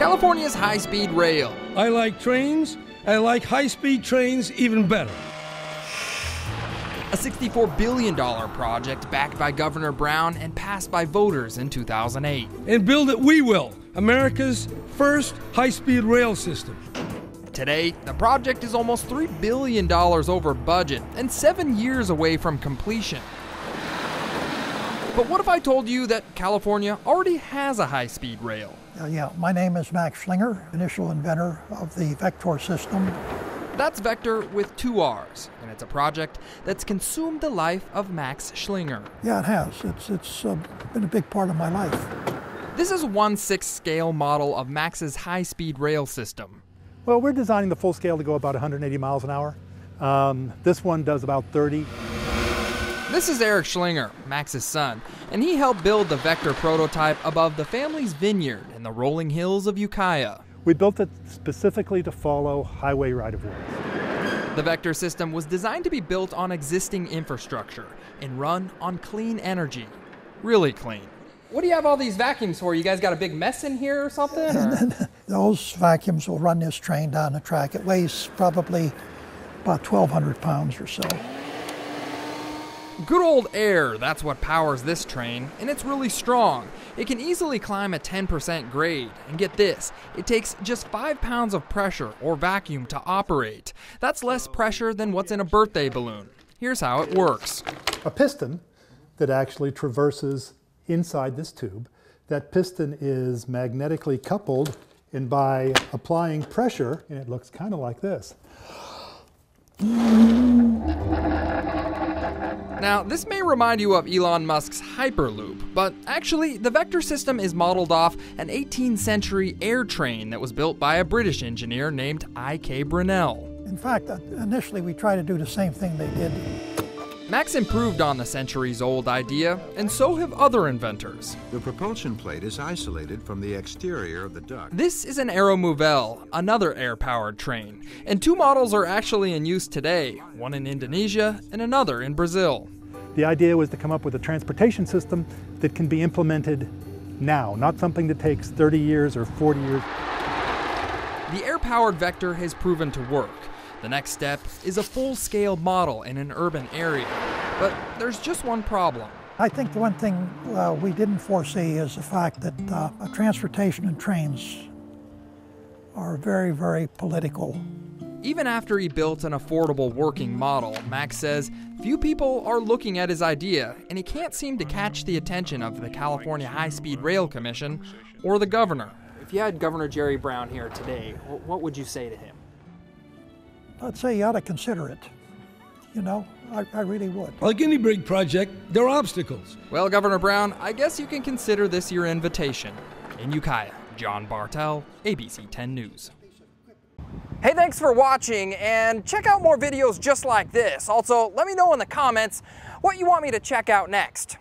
California's high speed rail. I like trains. I like high speed trains even better. A $64 billion project backed by Governor Brown and passed by voters in 2008. And build it we will, America's first high speed rail system. Today, the project is almost $3 billion over budget and seven years away from completion. But what if I told you that California already has a high speed rail? Uh, yeah, my name is Max Schlienger, initial inventor of the Vector system. That's Vector with two R's, and it's a project that's consumed the life of Max Schlienger. Yeah, it has. It's, it's uh, been a big part of my life. This is a 1 6 scale model of Max's high speed rail system. Well, we're designing the full scale to go about 180 miles an hour. Um, this one does about 30. This is Eric Schlienger, Max's son, and he helped build the Vector prototype above the family's vineyard in the rolling hills of Ukiah. We built it specifically to follow highway right of ways. The Vector system was designed to be built on existing infrastructure and run on clean energy. Really clean. What do you have all these vacuums for? You guys got a big mess in here or something? Or? Those vacuums will run this train down the track. It weighs probably about 1,200 pounds or so. Good old air, that's what powers this train, and it's really strong. It can easily climb a 10% grade, and get this, it takes just 5 pounds of pressure or vacuum to operate. That's less pressure than what's in a birthday balloon. Here's how it works. A piston that actually traverses inside this tube. That piston is magnetically coupled, and by applying pressure, and it looks kind of like this. Now, this may remind you of Elon Musk's Hyperloop, but actually, the Vector system is modeled off an 18th century air train that was built by a British engineer named I.K. Brunel. In fact, uh, initially we tried to do the same thing they did. Max improved on the centuries old idea, and so have other inventors. The propulsion plate is isolated from the exterior of the duct. This is an Aeromovel, another air powered train, and two models are actually in use today one in Indonesia and another in Brazil. The idea was to come up with a transportation system that can be implemented now, not something that takes 30 years or 40 years. The air powered Vector has proven to work. The next step is a full scale model in an urban area. But there's just one problem. I think the one thing uh, we didn't foresee is the fact that uh, transportation and trains are very, very political. Even after he built an affordable working model, Max says few people are looking at his idea, and he can't seem to catch the attention of the California High Speed Rail Commission or the governor. If you had Governor Jerry Brown here today, what would you say to him? I'd say you ought to consider it. You know, I, I, really would. Like any big project, there are obstacles. Well, Governor Brown, I guess you can consider this your invitation. In Ukiah, John Bartell, ABC 10 News. Hey, thanks for watching, and check out more videos just like this. Also, let me know in the comments what you want me to check out next.